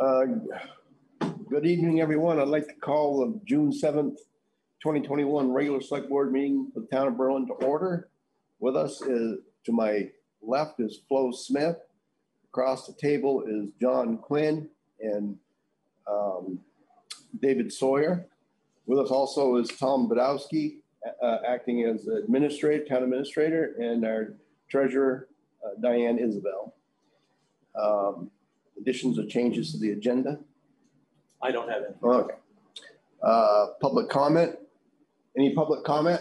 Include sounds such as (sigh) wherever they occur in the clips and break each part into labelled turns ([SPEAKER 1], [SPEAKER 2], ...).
[SPEAKER 1] Uh, Good evening, everyone. I'd like to call the June seventh, twenty twenty-one regular select board meeting for the town of Berlin to order. With us is, to my left is Flo Smith. Across the table is John Quinn and um, David Sawyer. With us also is Tom Badowski, uh, acting as administrator, town administrator, and our treasurer, uh, Diane Isabel. Um, Additions or changes to the agenda?
[SPEAKER 2] I don't have any.
[SPEAKER 1] Okay. Uh, Public comment? Any public comment?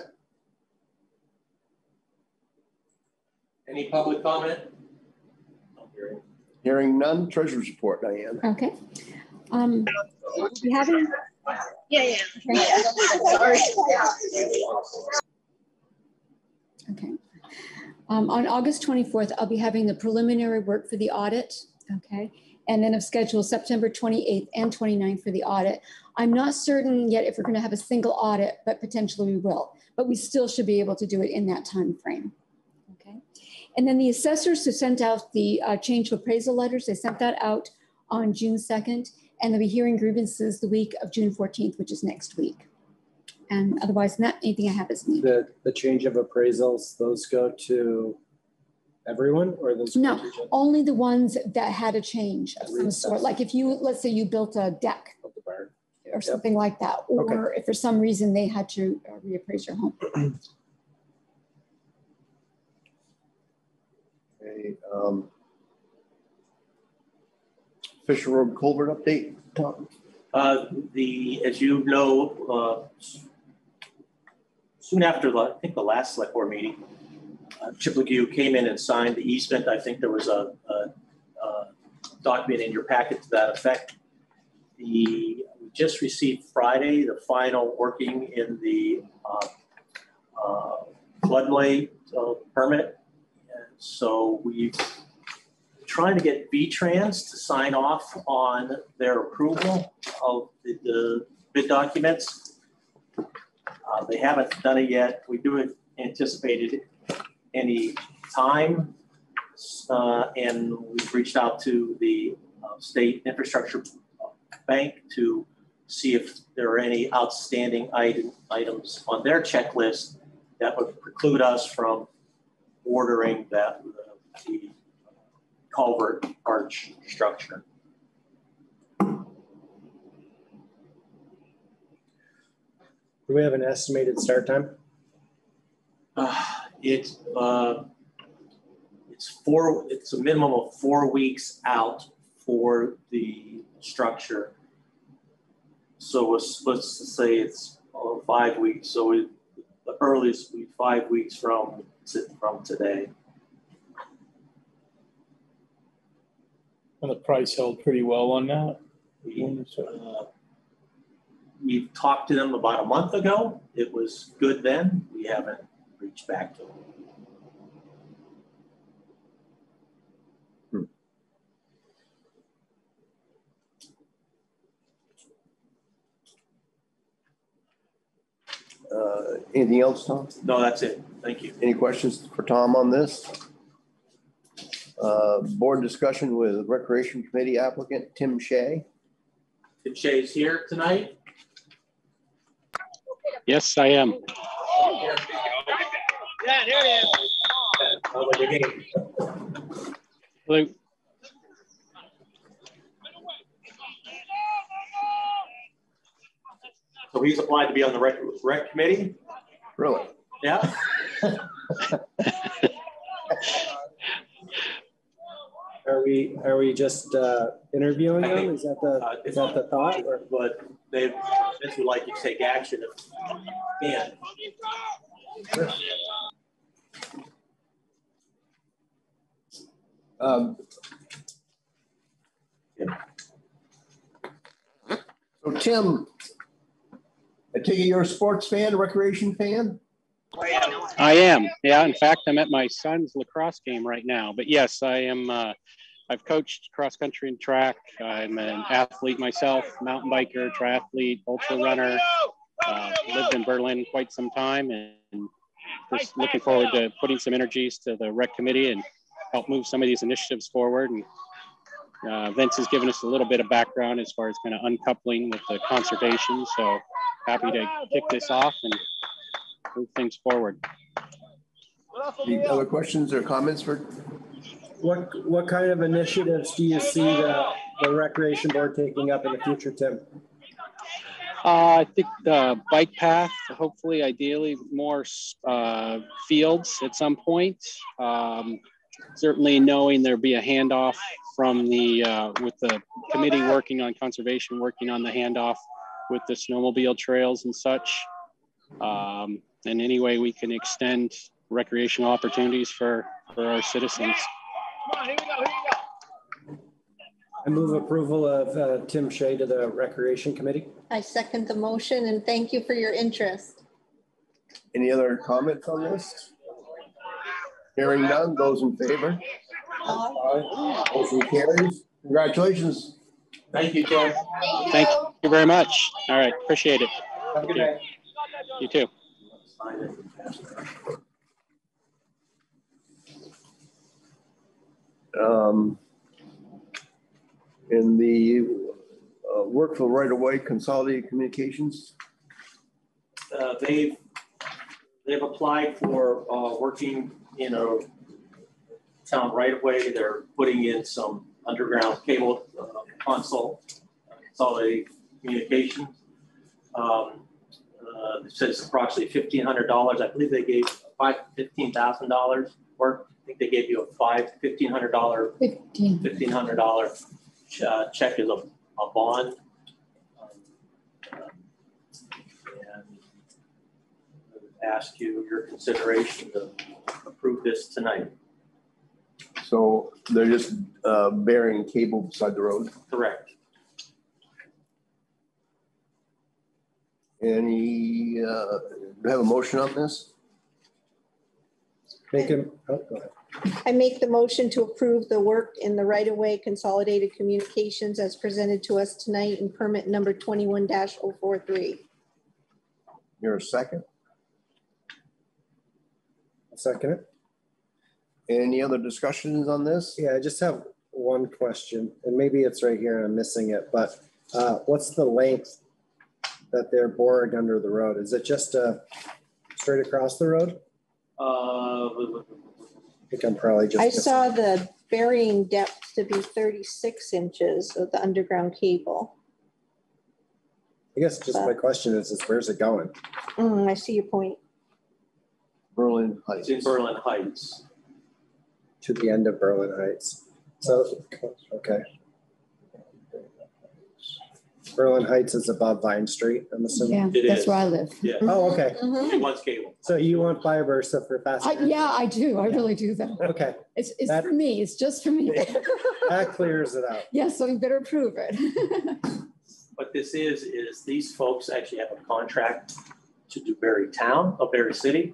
[SPEAKER 2] Any public comment? Not hearing.
[SPEAKER 1] Hearing none, treasurer's report, Diane.
[SPEAKER 3] Okay. Um, we having,
[SPEAKER 4] Yeah, yeah. Sorry.
[SPEAKER 3] okay. Um, on August 24th, I'll be having the preliminary work for the audit, okay? And then I've scheduled September 28th and 29th for the audit. I'm not certain yet if we're gonna have a single audit, but potentially we will. But we still should be able to do it in that time frame. Okay. And then the assessors who sent out the uh, change of appraisal letters, they sent that out on June 2nd. And they'll be hearing grievances the week of June 14th, which is next week. And otherwise, not anything I have is needed.
[SPEAKER 5] The, the change of appraisals, those go to everyone or those?
[SPEAKER 3] No. Only the ones that had a change of some sort, like if you, let's say you built a deck
[SPEAKER 5] the bar?
[SPEAKER 3] or something like that,
[SPEAKER 5] Okay.
[SPEAKER 3] or if for some reason they had to uh, reappraise your home. (clears throat)
[SPEAKER 1] Okay, um, Fisher Road culvert update, Tom?
[SPEAKER 2] Uh, the, as you know, uh, soon after, the I think the last select board meeting, uh, Chip came in and signed the easement. I think there was a, a, a document in your packet to that effect. The, we just received Friday, the final working in the, uh, uh, floodway permit. And so we're trying to get V-Trans to sign off on their approval of the, the bid documents. Uh, they haven't done it yet. We do anticipate it any time. Uh, and we've reached out to the uh, state infrastructure bank to see if there are any outstanding item, items on their checklist that would preclude us from ordering that, the culvert arch structure.
[SPEAKER 5] Do we have an estimated start time?
[SPEAKER 2] Uh, It's, uh, it's four, it's a minimum of four weeks out for the structure. So let's, let's say it's uh, five weeks, so it, the earliest will be five weeks from, to- from today.
[SPEAKER 6] And the price held pretty well on that.
[SPEAKER 2] We, uh, We talked to them about a month ago. It was good then. We haven't reached back to them.
[SPEAKER 1] Uh, Anything else, Tom?
[SPEAKER 2] No, that's it. Thank you.
[SPEAKER 1] Any questions for Tom on this? Uh, Board discussion with Recreation Committee applicant Tim Shea.
[SPEAKER 2] Tim Shea's here tonight.
[SPEAKER 7] Yes, I am.
[SPEAKER 4] Yeah, there it is.
[SPEAKER 2] How about the game?
[SPEAKER 7] Hello.
[SPEAKER 2] So he's applied to be on the rec, rec committee?
[SPEAKER 1] Really?
[SPEAKER 2] Yeah? (laughs)
[SPEAKER 5] Are we, are we just uh, interviewing
[SPEAKER 2] I think,
[SPEAKER 5] them? Is that the,
[SPEAKER 2] Uh,
[SPEAKER 5] is that the thought? or-
[SPEAKER 2] But they, would like you to take action if you can.
[SPEAKER 1] Um, So Tim, I take it you're a sports fan, recreation fan?
[SPEAKER 7] I am. Yeah. In fact, I'm at my son's lacrosse game right now. But yes, I am. Uh, I've coached cross country and track. I'm an athlete myself, mountain biker, triathlete, ultra runner. Uh, lived in Berlin quite some time and just looking forward to putting some energies to the rec committee and help move some of these initiatives forward. And uh, Vince has given us a little bit of background as far as kind of uncoupling with the conservation. So happy to kick this off and move things forward.
[SPEAKER 1] Any other questions or comments for,
[SPEAKER 5] What, what kind of initiatives do you see the, the recreation board taking up in the future, Tim?
[SPEAKER 7] Uh, I think the bike path, hopefully, ideally, more uh, fields at some point. Um, certainly, knowing there'll be a handoff from the uh, with the committee working on conservation, working on the handoff with the snowmobile trails and such. Um, and any way we can extend recreational opportunities for for our citizens.
[SPEAKER 4] On, here we go, here we go.
[SPEAKER 5] I move approval of uh, Tim Shea to the Recreation Committee.
[SPEAKER 8] I second the motion and thank you for your interest.
[SPEAKER 1] any other comments on this? Hearing none, those in favor? Aye. Motion carries. Congratulations.
[SPEAKER 2] Thank you, Tim.
[SPEAKER 7] Thank you very much. All right, appreciate it.
[SPEAKER 5] Have a good day.
[SPEAKER 7] You too.
[SPEAKER 1] Um, in the uh, work for right-of-way consolidated communications,
[SPEAKER 2] Uh, They've, they've applied for uh, working in a town right away. They're putting in some underground cable uh, console, consolidated communications. Um, uh, It says approximately fifteen hundred dollars. I believe they gave five, fifteen thousand dollars work. I think they gave you a five, fifteen hundred dollar
[SPEAKER 3] 15.
[SPEAKER 2] fifteen hundred dollar uh, check as a, a bond. Um, And I would ask you your consideration to approve this tonight.
[SPEAKER 1] so they're just uh, burying cable beside the road.
[SPEAKER 2] Correct.
[SPEAKER 1] Any, uh, do you have a motion on this?
[SPEAKER 5] Make him, oh, go ahead.
[SPEAKER 8] I make the motion to approve the work in the right-of-way consolidated communications as presented to us tonight in permit number twenty-one oh 43
[SPEAKER 1] You're a second.
[SPEAKER 5] I'll Second it.
[SPEAKER 1] Any other discussions on this?
[SPEAKER 5] Yeah, I just have one question, and maybe it's right here and I'm missing it, but uh, what's the length that they're boring under the road? Is it just uh, straight across the road?
[SPEAKER 2] Uh,
[SPEAKER 5] I think I'm probably just.
[SPEAKER 8] I
[SPEAKER 5] missing-
[SPEAKER 8] saw the burying depth to be thirty-six inches of the underground cable.
[SPEAKER 5] I guess just my question is, is where's it going?
[SPEAKER 8] Hmm, I see your point.
[SPEAKER 1] Berlin Heights.
[SPEAKER 2] It's in Berlin Heights.
[SPEAKER 5] To the end of Berlin Heights. So, okay. Berlin Heights is above Vine Street, I'm assuming.
[SPEAKER 3] Yeah,
[SPEAKER 2] It
[SPEAKER 3] that's
[SPEAKER 2] is.
[SPEAKER 3] where I live.
[SPEAKER 2] Yeah,
[SPEAKER 5] Oh, okay.
[SPEAKER 8] Mhm.
[SPEAKER 2] he wants cable.
[SPEAKER 5] So you want fiber so for fast.
[SPEAKER 3] I, yeah, I do. I really do though.
[SPEAKER 5] Okay,
[SPEAKER 3] It's, it's
[SPEAKER 5] That-
[SPEAKER 3] for me. It's just for me. (laughs)
[SPEAKER 5] that clears it out.
[SPEAKER 3] Yeah, so you better approve it. (laughs)
[SPEAKER 2] What this is, is these folks actually have a contract to do Barre Town, or Barre City.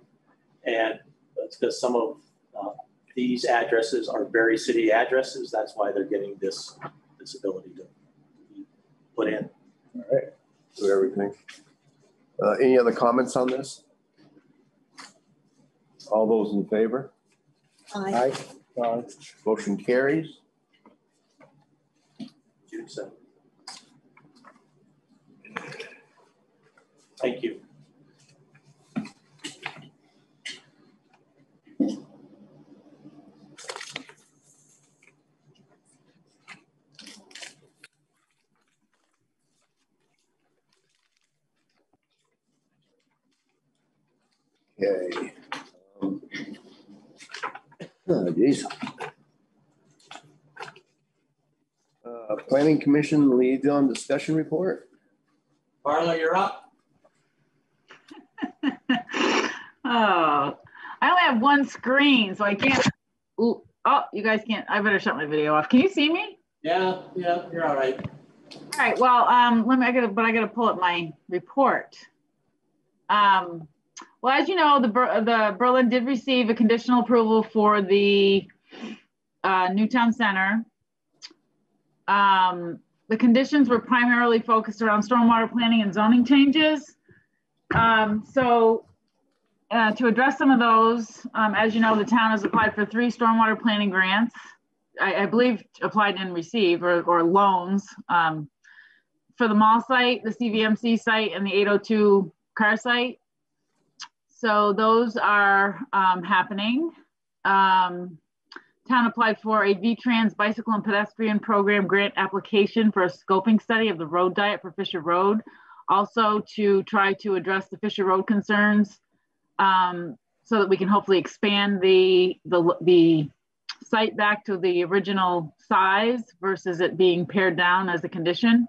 [SPEAKER 2] And that's because some of uh, these addresses are Barre City addresses. That's why they're getting this, this ability to be put in.
[SPEAKER 1] All right, do everything. Uh, any other comments on this? All those in favor?
[SPEAKER 8] Aye.
[SPEAKER 5] Aye.
[SPEAKER 1] Motion carries.
[SPEAKER 2] June seventh. Thank you.
[SPEAKER 1] Okay. Um, Oh, geez. Uh, Planning Commission liaison discussion report.
[SPEAKER 2] Marla, you're up. (laughs)
[SPEAKER 9] Oh, I only have one screen, so I can't. Ooh, oh, you guys can't. I better shut my video off. Can you see me?
[SPEAKER 2] Yeah, yeah, you're all right.
[SPEAKER 9] All right. Well, um, let me. I gotta, but I gotta pull up my report. Um, well, as you know, the the Berlin did receive a conditional approval for the uh, Newtown Center. Um, the conditions were primarily focused around stormwater planning and zoning changes. Um, so uh, to address some of those, um, as you know, the town has applied for three stormwater planning grants. I, I believe applied and received or, or loans um, for the mall site, the CVMC site, and the 802 car site. So those are um, happening. Um, town applied for a V-Trans bicycle and pedestrian program grant application for a scoping study of the road diet for Fisher Road. Also to try to address the Fisher Road concerns um, so that we can hopefully expand the, the, the site back to the original size versus it being pared down as a condition.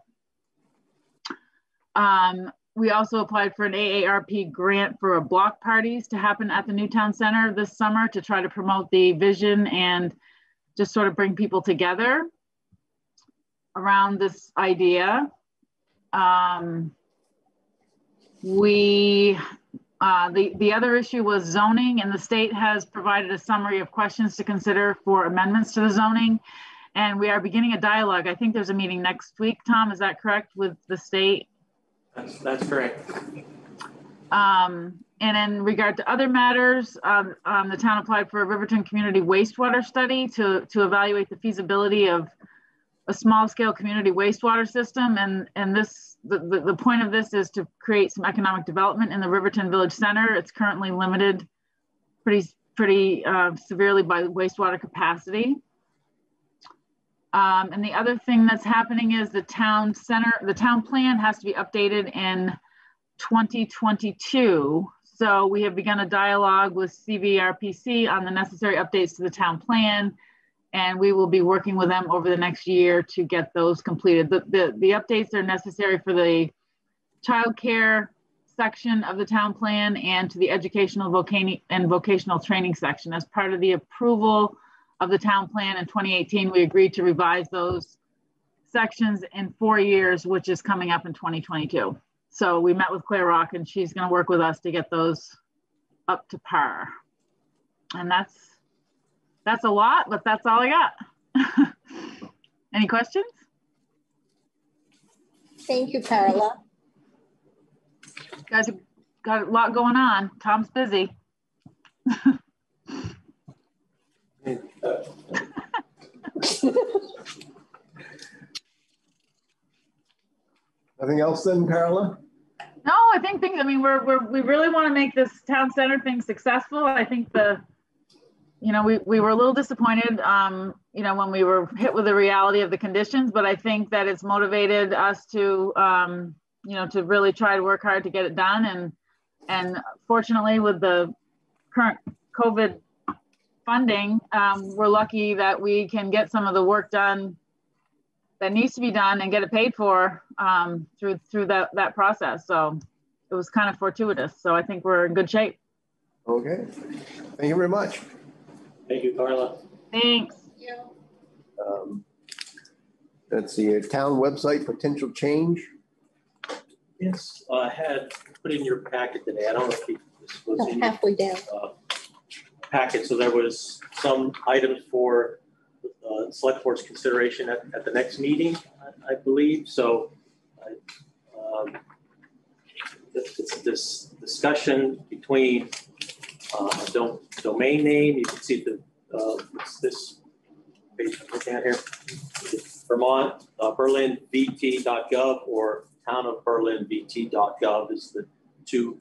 [SPEAKER 9] Um, we also applied for an AARP grant for block parties to happen at the Newtown Center this summer to try to promote the vision and just sort of bring people together around this idea. Um, we, uh, the, the other issue was zoning and the state has provided a summary of questions to consider for amendments to the zoning. And we are beginning a dialogue. I think there's a meeting next week, Tom, is that correct, with the state?
[SPEAKER 2] That's, that's correct.
[SPEAKER 9] Um, and in regard to other matters, um, um, the town applied for a Riverton Community Wastewater Study to, to evaluate the feasibility of a small scale community wastewater system. And, and this, the, the, the point of this is to create some economic development in the Riverton Village Center. It's currently limited pretty, pretty uh, severely by wastewater capacity. Um, and the other thing that's happening is the town center, the town plan has to be updated in 2022. So we have begun a dialogue with CVRPC on the necessary updates to the town plan. And we will be working with them over the next year to get those completed. The, the, the updates are necessary for the childcare section of the town plan and to the educational vocational and vocational training section as part of the approval of the town plan in 2018, we agreed to revise those sections in four years, which is coming up in 2022. So we met with Clare Rock and she's gonna work with us to get those up to par. And that's, that's a lot, but that's all I got. (laughs) Any questions?
[SPEAKER 8] Thank you, Carla.
[SPEAKER 9] Guys have got a lot going on. Tom's busy. (laughs) (laughs)
[SPEAKER 1] Nothing else then, Carla?
[SPEAKER 9] No, I think things, I mean, we're, we're, we really want to make this town center thing successful. I think the, you know, we, we were a little disappointed, um, you know, when we were hit with the reality of the conditions, but I think that it's motivated us to, um, you know, to really try to work hard to get it done. And, and fortunately with the current COVID funding, um, we're lucky that we can get some of the work done that needs to be done and get it paid for um, through through that that process. So it was kind of fortuitous. So I think we're in good shape.
[SPEAKER 1] Okay, thank you very much.
[SPEAKER 2] Thank you, Carla.
[SPEAKER 9] Thanks.
[SPEAKER 1] Um, Let's see, town website potential change.
[SPEAKER 2] Yes, I had put in your packet today. I don't know if you- this was in
[SPEAKER 8] Halfway down.
[SPEAKER 2] uh, packet. So there was some items for uh, select board's consideration at, at the next meeting, I- I believe. So I, um, this, this- discussion between uh, domain name, you can see the, uh, it's this page I'm looking at here. Vermont, uh, berlinvt.gov or town of townofberlinvt.gov is the two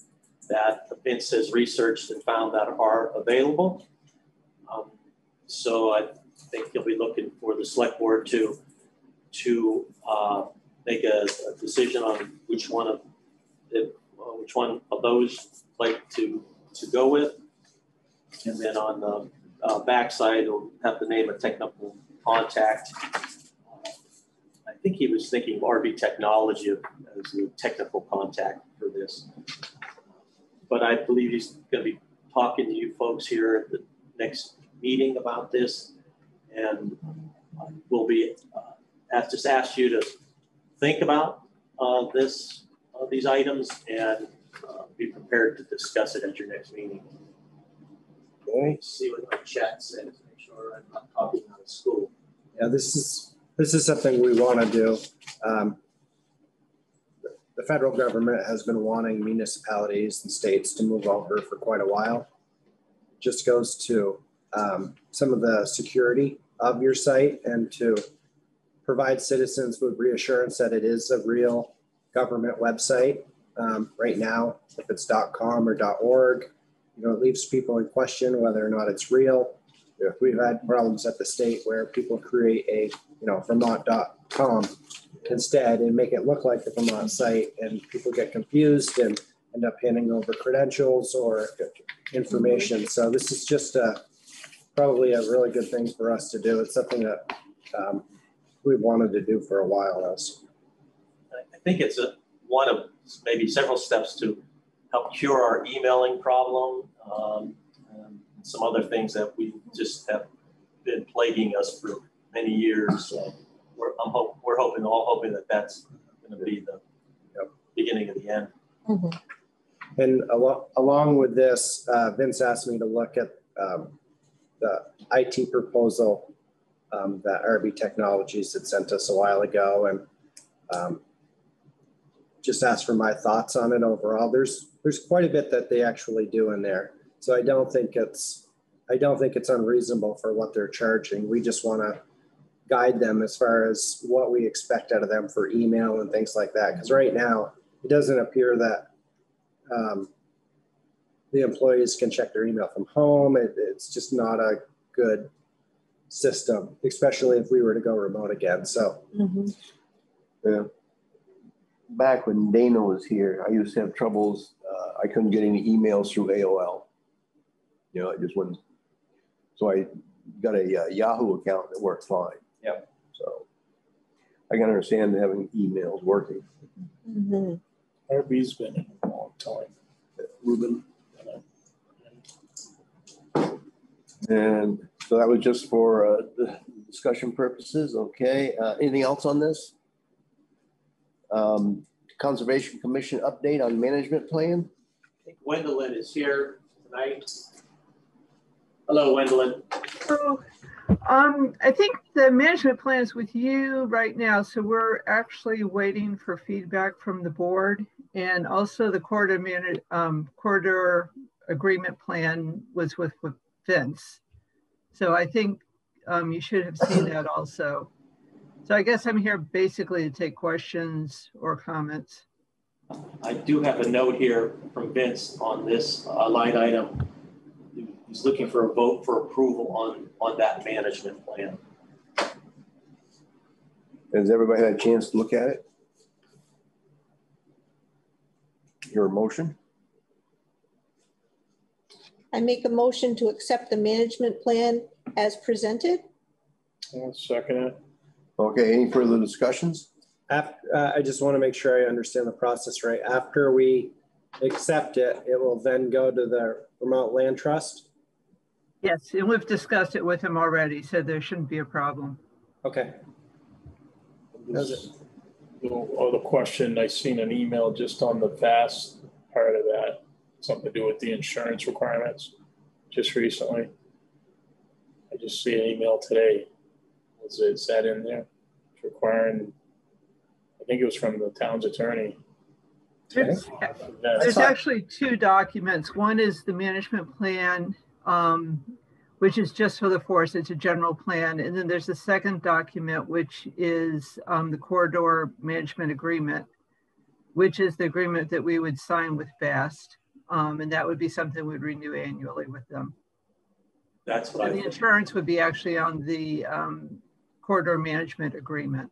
[SPEAKER 2] that the Vince has researched and found that are available. Um, So I think you'll be looking for the select board to, to uh, make a a decision on which one of, if, uh, which one of those like to, to go with. And then on the uh, backside, it'll have the name of technical contact. I think he was thinking of RB Technology as the technical contact for this but I believe he's going to be talking to you folks here at the next meeting about this. And uh, we'll be, uh, asked, just ask you to think about uh, this, uh, these items and uh, be prepared to discuss it at your next meeting.
[SPEAKER 1] Okay,
[SPEAKER 2] See what my chat says, make sure I'm not talking out of school.
[SPEAKER 5] Yeah, this is, this is something we want to do. Um, the federal government has been wanting municipalities and states to move over for quite a while. Just goes to um, some of the security of your site and to provide citizens with reassurance that it is a real government website. Um, right now, if it's .com or .org, you know, it leaves people in question whether or not it's real. We've had problems at the state where people create a, you know, Vermont.com instead and make it look like the Vermont site and people get confused and end up handing over credentials or information. So this is just a, probably a really good thing for us to do. It's something that um, we've wanted to do for a while.
[SPEAKER 2] I think it's a, one of maybe several steps to help cure our emailing problem. Um, some other things that we just have been plaguing us for many years. So we're, I'm hope, we're hoping, all hoping that that's going to be the
[SPEAKER 5] Yep.
[SPEAKER 2] beginning of the end.
[SPEAKER 5] And along, along with this, uh, Vince asked me to look at um, the IT proposal um, that RB Technologies had sent us a while ago and um, just asked for my thoughts on it overall. There's there's quite a bit that they actually do in there, so I don't think it's I don't think it's unreasonable for what they're charging. We just want to guide them as far as what we expect out of them for email and things like that. Because right now, it doesn't appear that um, the employees can check their email from home. It, it's just not a good system, especially if we were to go remote again. So
[SPEAKER 1] Yeah. Back when Dana was here, I used to have troubles. Uh, I couldn't get any emails through AOL. You know, it just wouldn't. So I got a uh, Yahoo account that worked fine.
[SPEAKER 5] Yep.
[SPEAKER 1] So I can understand having emails working.
[SPEAKER 8] Mm-hmm.
[SPEAKER 6] RB's been in a long time.
[SPEAKER 1] Ruben. And so that was just for uh, discussion purposes. Okay. Uh, anything else on this? Um, Conservation Commission update on management plan.
[SPEAKER 2] I think Gwendolyn is here tonight. Hello, Gwendolyn.
[SPEAKER 10] So, um, I think the management plan is with you right now, so we're actually waiting for feedback from the board. And also the corridor um, corridor agreement plan was with, with Vince. So I think, um, you should have seen that also. So I guess I'm here basically to take questions or comments.
[SPEAKER 2] I do have a note here from Vince on this uh, line item. He's looking for a vote for approval on, on that management plan.
[SPEAKER 1] Has everybody had a chance to look at it? Your motion?
[SPEAKER 8] I make a motion to accept the management plan as presented.
[SPEAKER 6] I'll second it.
[SPEAKER 1] Okay, any further discussions?
[SPEAKER 5] After, uh, I just want to make sure I understand the process right. After we accept it, it will then go to the Vermont Land Trust.
[SPEAKER 10] Yes, and we've discussed it with him already, so there shouldn't be a problem.
[SPEAKER 5] Okay. Does it?
[SPEAKER 6] Little other question, I seen an email just on the VAST part of that, something to do with the insurance requirements, just recently. I just see an email today. Was it that in there? It's Requiring, I think it was from the town's attorney.
[SPEAKER 10] There's- There's actually two documents. One is the management plan, um, which is just for the forest. It's a general plan. And then there's a second document, which is, um, the corridor management agreement, which is the agreement that we would sign with VAST. Um, and that would be something we'd renew annually with them.
[SPEAKER 2] That's what
[SPEAKER 10] And the insurance would be actually on the, um, corridor management agreement.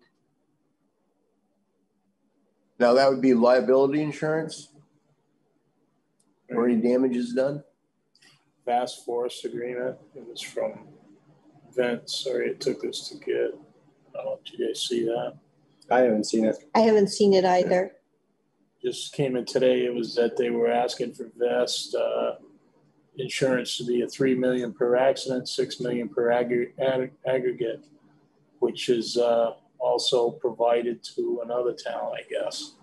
[SPEAKER 1] Now, that would be liability insurance? Or any damages done?
[SPEAKER 6] VAST Forest Agreement. It was from Vince. Sorry, it took us to get. I don't know if you guys see that.
[SPEAKER 5] I haven't seen it.
[SPEAKER 8] I haven't seen it either.
[SPEAKER 6] Just came in today. It was that they were asking for VAST uh, insurance to be a three million per accident, six million per aggr- ag- aggregate, which is uh, also provided to another town, I guess.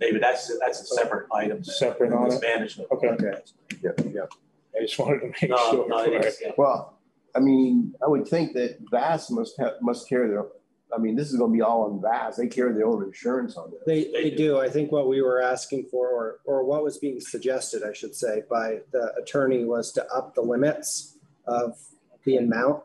[SPEAKER 2] David, that's, that's a separate item.
[SPEAKER 6] Separate on
[SPEAKER 2] management.
[SPEAKER 6] Okay.
[SPEAKER 5] Okay.
[SPEAKER 1] Yep, yep.
[SPEAKER 6] I just wanted to make
[SPEAKER 2] No,
[SPEAKER 6] sure.
[SPEAKER 2] no, it is, yeah.
[SPEAKER 1] Well, I mean, I would think that VAST must have, must carry their, I mean, this is gonna be all on VAST. They carry their own insurance on this.
[SPEAKER 5] They,
[SPEAKER 2] They
[SPEAKER 5] they
[SPEAKER 2] do.
[SPEAKER 5] do. I think what we were asking for, or, or what was being suggested, I should say, by the attorney was to up the limits of the amount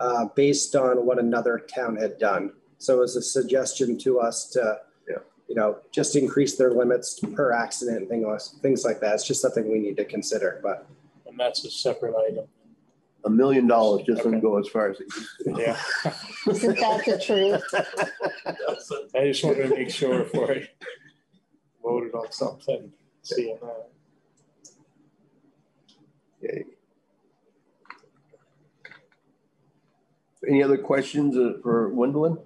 [SPEAKER 5] uh, based on what another town had done. So it was a suggestion to us to,
[SPEAKER 1] Yeah.
[SPEAKER 5] you know, just increase their limits per accident and things, things like that. It's just something we need to consider, but
[SPEAKER 6] And that's a separate item.
[SPEAKER 1] A million dollars just doesn't go as far as it used to.
[SPEAKER 6] Yeah. (laughs)
[SPEAKER 8] Isn't that the truth?
[SPEAKER 6] I just wanted to make sure before I voted on something, seeing that.
[SPEAKER 1] Okay. Any other questions uh, for Gwendolyn?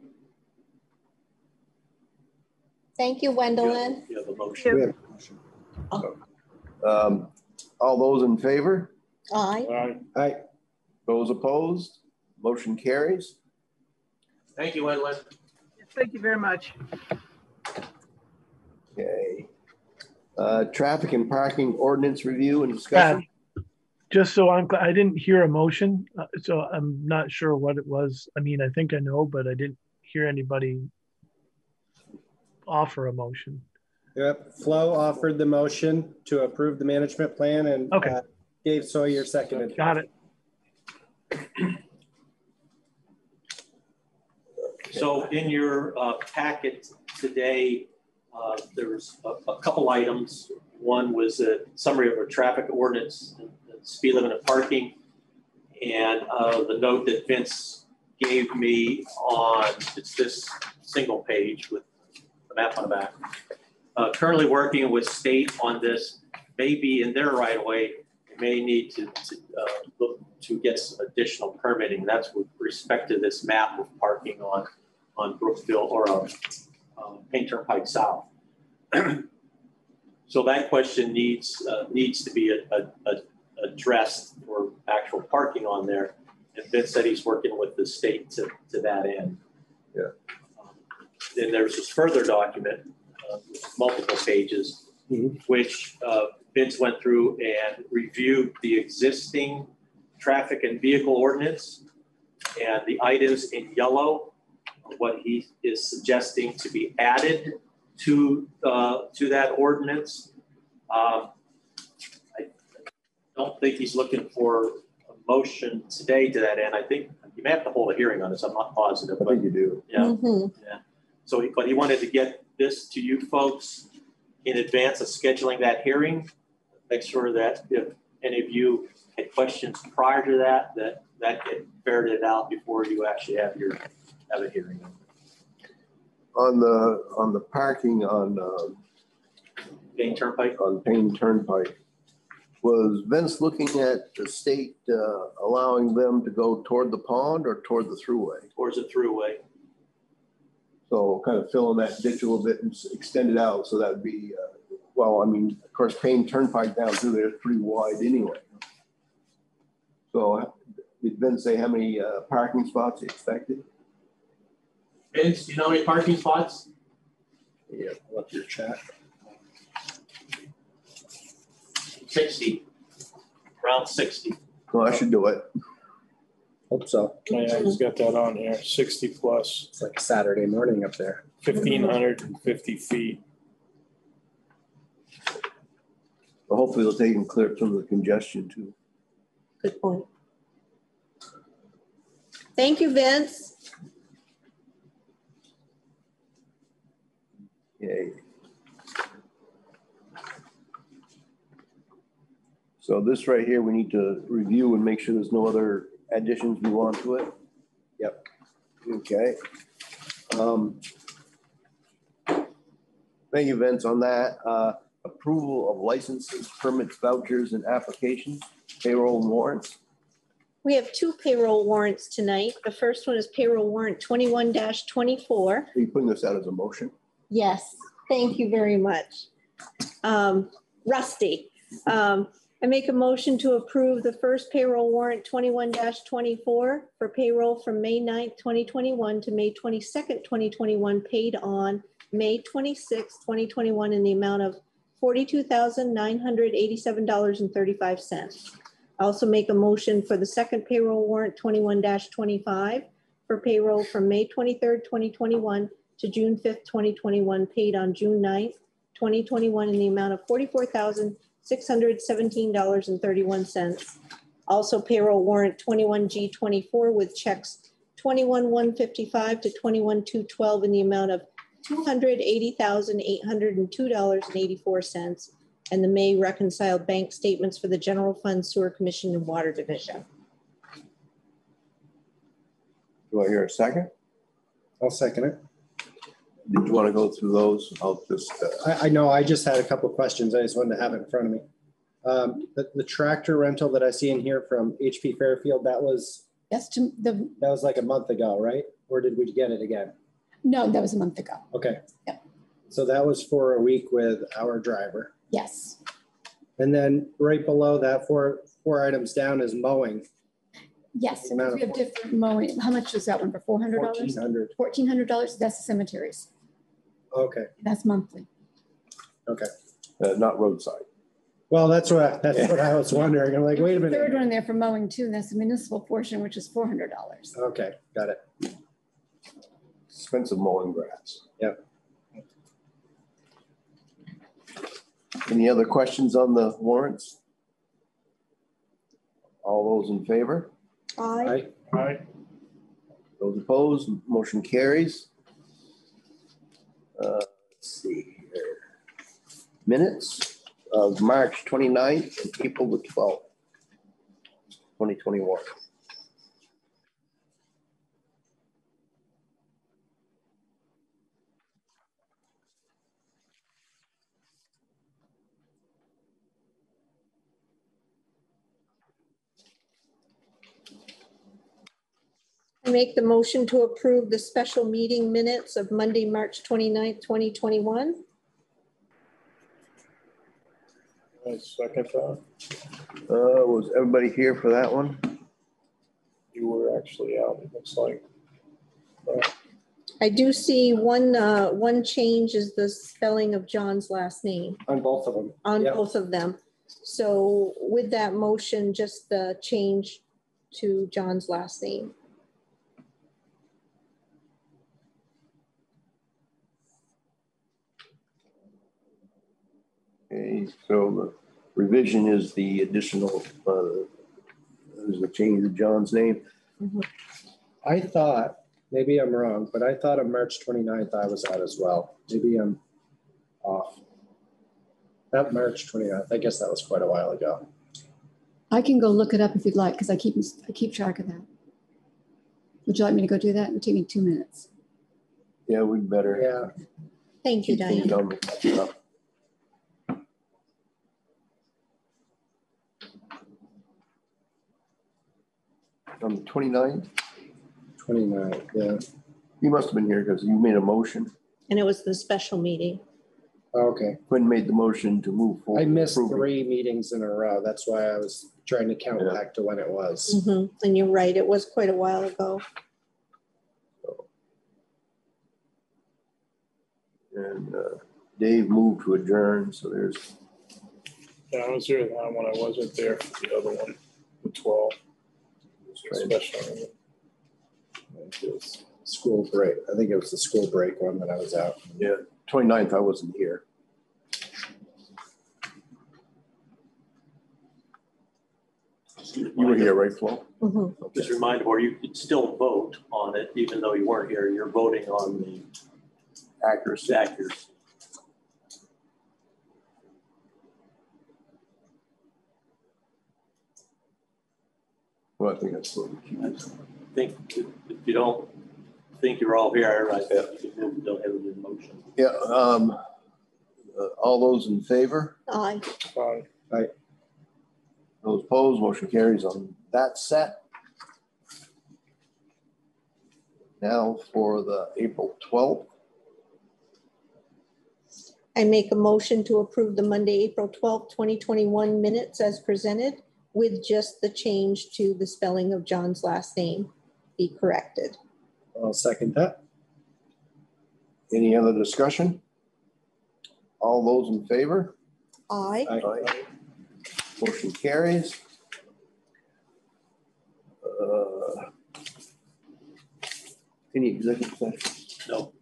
[SPEAKER 8] Thank you, Wendelin.
[SPEAKER 2] You have a motion.
[SPEAKER 5] we
[SPEAKER 1] Um, All those in favor?
[SPEAKER 8] Aye.
[SPEAKER 6] Aye.
[SPEAKER 5] I,
[SPEAKER 1] Those opposed? Motion carries.
[SPEAKER 2] Thank you, Wendell.
[SPEAKER 10] Thank you very much.
[SPEAKER 1] Okay. Uh, Traffic and parking ordinance review and discussion.
[SPEAKER 11] Just so I'm, I didn't hear a motion, uh, so I'm not sure what it was. I mean, I think I know, but I didn't hear anybody offer a motion.
[SPEAKER 5] Yep, Flo offered the motion to approve the management plan and
[SPEAKER 11] Okay.
[SPEAKER 5] uh, Dave Sawyer seconded.
[SPEAKER 11] Got it.
[SPEAKER 2] So in your uh, packet today, uh, there's a, a couple items. One was a summary of a traffic ordinance, and and speed limit and parking. And uh, the note that Vince gave me on, it's this single page with the map on the back. Uh, Currently working with state on this, maybe in their right of way, may need to, to uh, look to get some additional permitting. That's with respect to this map of parking on on Brookfield or uh, um, Paine Turnpike South. (clears throat) So that question needs, uh, needs to be a- a- a- addressed for actual parking on there. And Vince said he's working with the state to, to that end.
[SPEAKER 1] Yeah.
[SPEAKER 2] Um, Then there's this further document, multiple pages,
[SPEAKER 5] Mhm.
[SPEAKER 2] which uh, Vince went through and reviewed the existing traffic and vehicle ordinance and the items in yellow, what he is suggesting to be added to, uh, to that ordinance. Um, I don't think he's looking for a motion today to that end. I think you may have to hold a hearing on this. I'm not positive,
[SPEAKER 1] I
[SPEAKER 2] but
[SPEAKER 1] think you do.
[SPEAKER 2] yeah.
[SPEAKER 8] Mhm.
[SPEAKER 2] So, he- but he wanted to get this to you folks in advance of scheduling that hearing. Make sure that if any of you had questions prior to that, that that get ferreted out before you actually have your, have a hearing.
[SPEAKER 1] On the, on the parking on, um,
[SPEAKER 2] Dane Turnpike,
[SPEAKER 1] on Paine Turnpike, was Vince looking at the state uh, allowing them to go toward the pond or toward the throughway?
[SPEAKER 2] or is it throughway?
[SPEAKER 1] So kind of fill in that ditch a little bit and s- extend it out, so that'd be, uh, well, I mean, of course, Paine Turnpike down through there is pretty wide anyway. So uh, did Vince say how many uh, parking spots he expected?
[SPEAKER 2] Vince, do you know how many parking spots?
[SPEAKER 5] Yeah, look your chat.
[SPEAKER 2] Sixty, around sixty.
[SPEAKER 1] No, I should do it.
[SPEAKER 5] Hope so.
[SPEAKER 6] Oh, yeah, he's got that on here, sixty plus,
[SPEAKER 5] It's like Saturday morning up there.
[SPEAKER 6] fifteen hundred and fifty feet.
[SPEAKER 1] But Hopefully they'll take and clear some of the congestion too.
[SPEAKER 8] Good point. Thank you, Vince.
[SPEAKER 1] Yay. So this right here, we need to review and make sure there's no other additions we want to it.
[SPEAKER 5] Yep.
[SPEAKER 1] Okay. Um, Thank you, Vince, on that. Uh, Approval of licenses, permits, vouchers, and applications, payroll and warrants.
[SPEAKER 8] We have two payroll warrants tonight. The first one is payroll warrant 21-24.
[SPEAKER 1] Are you putting this out as a motion?
[SPEAKER 8] Yes, thank you very much. Um, Rusty, um, I make a motion to approve the first payroll warrant 21-24 for payroll from May 9th, twenty twenty-one to May twenty-second, twenty twenty-one, paid on May twenty-sixth, twenty twenty-one in the amount of forty-two thousand nine hundred eighty-seven dollars and thirty-five cents. I also make a motion for the second payroll warrant 21-25 for payroll from May twenty-third, twenty twenty-one to June fifth, twenty twenty-one, paid on June 9th, twenty twenty-one in the amount of forty-four thousand, six hundred seventeen dollars and thirty-one cents. Also payroll warrant twenty-one G twenty-four with checks twenty-one one fifty-five to twenty-one two twelve in the amount of two hundred eighty thousand, eight hundred and two dollars and eighty-four cents. And the May reconciled bank statements for the general fund, sewer commission, and water division.
[SPEAKER 1] Do I hear a second?
[SPEAKER 5] I'll second it.
[SPEAKER 1] Did you want to go through those? I'll just, uh,
[SPEAKER 5] I, I know, I just had a couple of questions. I just wanted to have it in front of me. Um, the, the tractor rental that I see in here from HP Fairfield, that was,
[SPEAKER 3] That's to the,
[SPEAKER 5] that was like a month ago, right? Or did we get it again?
[SPEAKER 3] no, that was a month ago.
[SPEAKER 5] Okay.
[SPEAKER 3] Yep.
[SPEAKER 5] So that was for a week with our driver.
[SPEAKER 3] Yes.
[SPEAKER 5] And then right below that, four, four items down is mowing,
[SPEAKER 3] Yes.
[SPEAKER 5] Amount of-
[SPEAKER 3] We have different mowing. How much was that one for? Four hundred dollars.
[SPEAKER 5] hundred.
[SPEAKER 3] Fourteen hundred dollars? That's the cemeteries.
[SPEAKER 5] Okay,
[SPEAKER 3] That's monthly.
[SPEAKER 5] okay.
[SPEAKER 1] uh, not roadside.
[SPEAKER 5] Well, that's what, I- that's what I was wondering. I'm like, wait a minute.
[SPEAKER 3] Third
[SPEAKER 5] minute.
[SPEAKER 3] one there for mowing too, and that's the municipal portion, which is four hundred dollars.
[SPEAKER 5] Okay, got it.
[SPEAKER 1] Expensive mowing grass.
[SPEAKER 5] Yep.
[SPEAKER 1] Any other questions on the warrants? All those in favor?
[SPEAKER 8] Aye.
[SPEAKER 5] I,
[SPEAKER 6] All right,
[SPEAKER 1] Those opposed, motion carries. Uh, Let's see here. Minutes of March 29th and April the 12th, 2021.
[SPEAKER 8] Make the motion to approve the special meeting minutes of Monday, March 29th, twenty-one.
[SPEAKER 6] I second that.
[SPEAKER 1] Uh, Was everybody here for that one?
[SPEAKER 6] You were actually out, it looks like.
[SPEAKER 8] I do see one, uh, one change is the spelling of John's last name
[SPEAKER 5] on both of them.
[SPEAKER 8] on
[SPEAKER 5] Yep.
[SPEAKER 8] both of them. So with that motion, just the change to John's last name.
[SPEAKER 1] Okay, so the revision is the additional, uh, is the change of John's name.
[SPEAKER 5] I thought, maybe I'm wrong, but I thought on March 29th I was out as well. Maybe I'm off. That March 29th, I guess that was quite a while ago.
[SPEAKER 3] I can go look it up if you'd like, because I keep, I keep track of that. Would you like me to go do that? It would take me two minutes.
[SPEAKER 1] Yeah, we'd better.
[SPEAKER 5] Yeah,
[SPEAKER 8] Thank you, Diane.
[SPEAKER 1] On the up. On 29th,
[SPEAKER 5] 29th, yeah.
[SPEAKER 1] you must have been here because you made a motion.
[SPEAKER 8] And it was the special meeting.
[SPEAKER 5] Okay.
[SPEAKER 1] Quinn made the motion to move forward.
[SPEAKER 5] I missed
[SPEAKER 1] approving.
[SPEAKER 5] three meetings in a row. That's why I was trying to count
[SPEAKER 1] Yeah.
[SPEAKER 5] back to when it was.
[SPEAKER 8] Mhm. And you're right, it was quite a while ago.
[SPEAKER 1] And uh, Dave moved to adjourn, so there's,
[SPEAKER 6] Yeah, I was here that one, I wasn't there for the other one, the twelve. Special.
[SPEAKER 5] It was School break. I think it was the school break one that I was out.
[SPEAKER 1] yeah, 29th, I wasn't here. You were here, right, Flo?
[SPEAKER 8] Mhm.
[SPEAKER 2] Just a reminder, where you could still vote on it, even though you weren't here, you're voting on the
[SPEAKER 1] Accuracy.
[SPEAKER 2] accuracy.
[SPEAKER 1] Well, I think that's what we keep.
[SPEAKER 2] I think if if you don't think you're all here, I think you can move, don't have a motion.
[SPEAKER 1] Yeah, um, uh, all those in favor?
[SPEAKER 8] Aye.
[SPEAKER 6] Aye.
[SPEAKER 1] Those opposed, motion carries on that set. Now for the April 12th.
[SPEAKER 8] I make a motion to approve the Monday, April twelfth, twenty twenty-one minutes as presented with just the change to the spelling of John's last name be corrected.
[SPEAKER 5] I'll second that.
[SPEAKER 1] Any other discussion? All those in favor?
[SPEAKER 8] Aye.
[SPEAKER 5] I,
[SPEAKER 1] Motion carries. Uh, Any executive session?
[SPEAKER 2] No,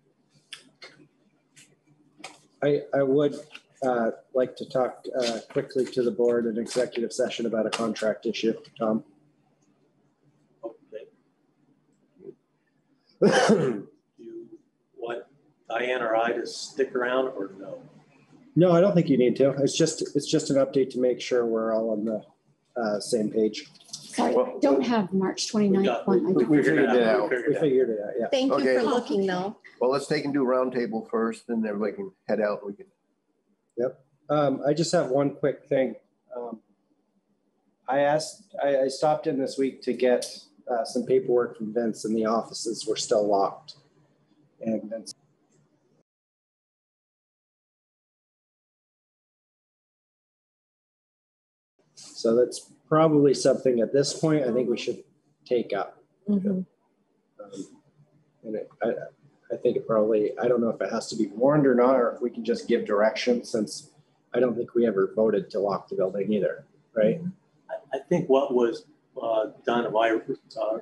[SPEAKER 5] I, I would uh, like to talk uh, quickly to the board in executive session about a contract issue, Tom.
[SPEAKER 2] okay. (coughs) Do you want Diane or I to stick around or no?
[SPEAKER 5] No, I don't think you need to. It's just, it's just an update to make sure we're all on the uh, same page.
[SPEAKER 3] Sorry, I don't have March 29th
[SPEAKER 2] got-
[SPEAKER 3] one. I
[SPEAKER 1] we-
[SPEAKER 3] don't.
[SPEAKER 1] we figured it out.
[SPEAKER 2] We figured
[SPEAKER 5] We
[SPEAKER 2] it out.
[SPEAKER 5] figured it out, yeah.
[SPEAKER 8] Thank you
[SPEAKER 1] Okay.
[SPEAKER 8] for looking though.
[SPEAKER 1] Well, let's take and do roundtable first, then everybody can head out. We can,
[SPEAKER 5] Um, I just have one quick thing. Um, I asked, I, I stopped in this week to get uh, some paperwork from Vince and the offices were still locked. And Vince So that's probably something at this point I think we should take up.
[SPEAKER 8] Mm -hmm.
[SPEAKER 5] Um, And it, I, I think it probably, I don't know if it has to be warned or not, or if we can just give direction since I don't think we ever voted to lock the building either, right?
[SPEAKER 2] I, think what was uh, done, if I, uh,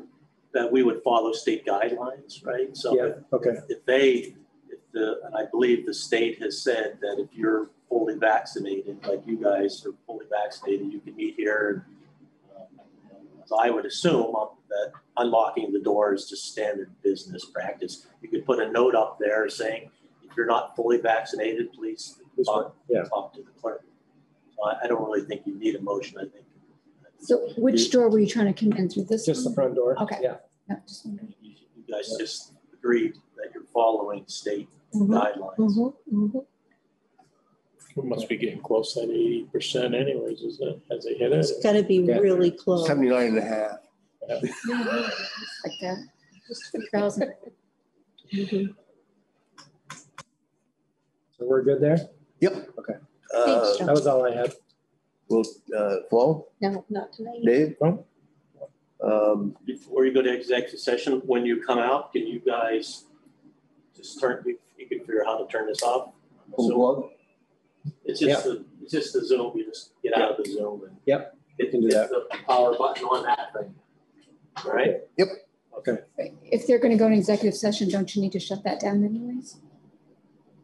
[SPEAKER 2] that we would follow state guidelines, right? So
[SPEAKER 5] Yeah, okay,
[SPEAKER 2] if they, if the, and I believe the state has said that if you're fully vaccinated, like you guys are fully vaccinated, you can meet here. Um, So I would assume um, that unlocking the door is just standard business practice. You could put a note up there saying, if you're not fully vaccinated, please talk,
[SPEAKER 5] yeah.
[SPEAKER 2] talk to the clerk. So I, I don't really think you need a motion, I think.
[SPEAKER 3] So which door were you trying to come in through this?
[SPEAKER 5] just the front door.
[SPEAKER 3] Okay.
[SPEAKER 5] Yeah,
[SPEAKER 3] No, just wondering.
[SPEAKER 2] You you guys just agreed that you're following state
[SPEAKER 8] Mhm.
[SPEAKER 2] guidelines.
[SPEAKER 8] Mhm. Mhm.
[SPEAKER 6] We must be getting close to that eighty percent anyways, isn't it, as they hit it?
[SPEAKER 8] It's gotta be
[SPEAKER 5] Yeah.
[SPEAKER 8] really close.
[SPEAKER 1] 79 and a half.
[SPEAKER 3] Like that. Just 3,000.
[SPEAKER 8] Mhm.
[SPEAKER 5] so we're good there?
[SPEAKER 1] Yep.
[SPEAKER 5] Okay.
[SPEAKER 8] Thanks,
[SPEAKER 1] Uh,
[SPEAKER 5] That was all I had.
[SPEAKER 1] Will, uh, Flo,
[SPEAKER 8] No, not tonight.
[SPEAKER 1] Dave?
[SPEAKER 5] No.
[SPEAKER 1] Um,
[SPEAKER 2] Before you go to executive session, when you come out, can you guys just turn, you you can figure out how to turn this off?
[SPEAKER 1] pull
[SPEAKER 2] So? It's just, the it's just the Zoom, you just get out of the Zoom and.
[SPEAKER 5] Yep,
[SPEAKER 2] Hit
[SPEAKER 5] can do
[SPEAKER 2] that. the power button on that thing. All right?
[SPEAKER 5] Okay.
[SPEAKER 3] If they're going to go in executive session, don't you need to shut that down anyways?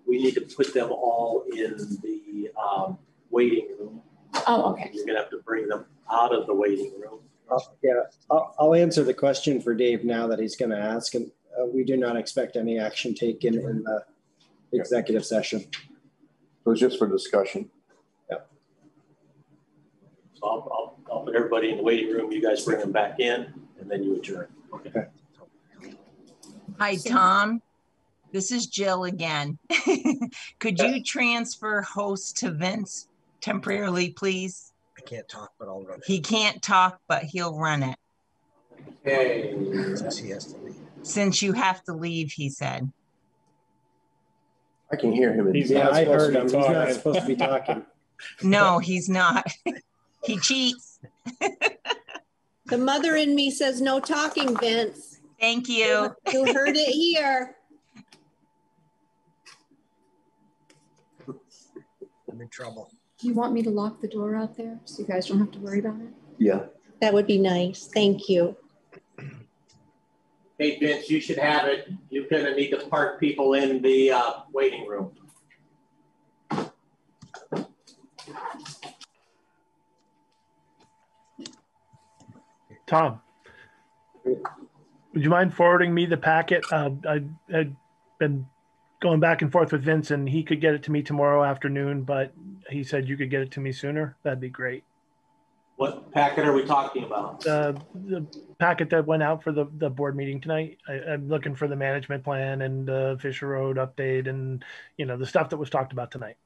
[SPEAKER 2] We need to put them all in the um, waiting room.
[SPEAKER 3] Oh, okay.
[SPEAKER 2] You're gonna have to bring them out of the waiting room.
[SPEAKER 5] I'll- Yeah, I'll, I'll answer the question for Dave now that he's gonna ask, and uh, we do not expect any action taken in the executive session.
[SPEAKER 1] So it's just for discussion. Yep.
[SPEAKER 2] So I'll, I'll, I'll put everybody in the waiting room, you guys bring them back in, and then you adjourn. Okay.
[SPEAKER 12] Hi, Tom. This is Jill again. (laughs) Could you transfer host to Vince temporarily, please?
[SPEAKER 13] I can't talk, but I'll run it
[SPEAKER 12] He can't talk, but he'll run it.
[SPEAKER 2] Okay.
[SPEAKER 13] since he has to leave.
[SPEAKER 12] Since you have to leave, he said.
[SPEAKER 1] I can hear him. in-
[SPEAKER 6] He's
[SPEAKER 5] Yeah,
[SPEAKER 6] not
[SPEAKER 5] I
[SPEAKER 6] supposed
[SPEAKER 5] heard him. He's not supposed to be talking. (laughs)
[SPEAKER 12] No, he's not. He cheats. (laughs)
[SPEAKER 8] The mother in me says no talking, Vince.
[SPEAKER 12] Thank you.
[SPEAKER 8] You heard it here.
[SPEAKER 13] I'm in trouble.
[SPEAKER 3] Do you want me to lock the door out there so you guys don't have to worry about it?
[SPEAKER 1] Yeah.
[SPEAKER 8] That would be nice. Thank you.
[SPEAKER 2] Hey Vince, you should have it. You're gonna need to park people in the uh, waiting room.
[SPEAKER 11] Tom, would you mind forwarding me the packet? Uh, I had been going back and forth with Vince and he could get it to me tomorrow afternoon, but he said you could get it to me sooner. That'd be great.
[SPEAKER 2] What packet are we talking about?
[SPEAKER 11] Uh, the packet that went out for the, the board meeting tonight, I, I'm looking for the management plan and uh, Fisher Road update and, you know, the stuff that was talked about tonight.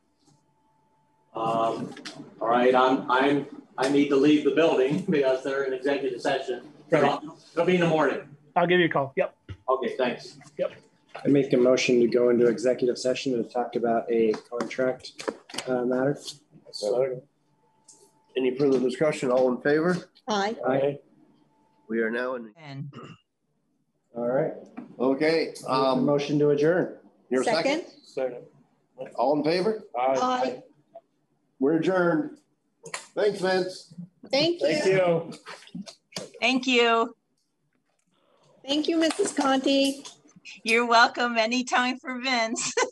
[SPEAKER 2] Um, all right, I'm, I'm, I need to leave the building (laughs) because they're in executive session. So It'll be in the morning.
[SPEAKER 11] I'll give you a call. Yep.
[SPEAKER 2] Okay, thanks. Yep.
[SPEAKER 5] I make a motion to go into executive session to talk about a contract uh, matter.
[SPEAKER 6] So,
[SPEAKER 1] Any further discussion? All in favor?
[SPEAKER 8] Aye.
[SPEAKER 5] Aye.
[SPEAKER 1] We are now in,
[SPEAKER 12] And
[SPEAKER 5] All right.
[SPEAKER 1] okay,
[SPEAKER 5] Um, motion to adjourn.
[SPEAKER 1] your second?
[SPEAKER 6] second.
[SPEAKER 1] All in favor?
[SPEAKER 6] Aye.
[SPEAKER 8] Hi.
[SPEAKER 1] We're adjourned. Thanks, Vince.
[SPEAKER 8] Thank you.
[SPEAKER 6] Thank you.
[SPEAKER 12] Thank you.
[SPEAKER 8] Thank you, Mrs. Conti.
[SPEAKER 12] You're welcome anytime for Vince. (laughs)